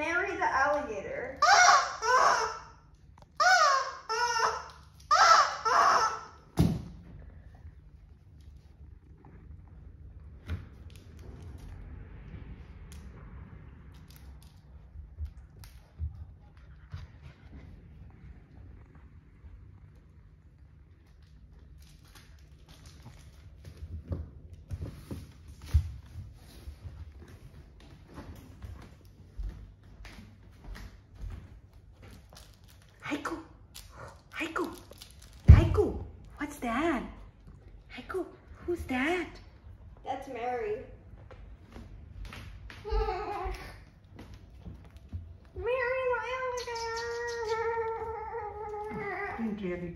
Mary the alligator. Haiku. Haiku. Haiku. What's that? Haiku. Who's that? That's Mary. Mary alligator. Really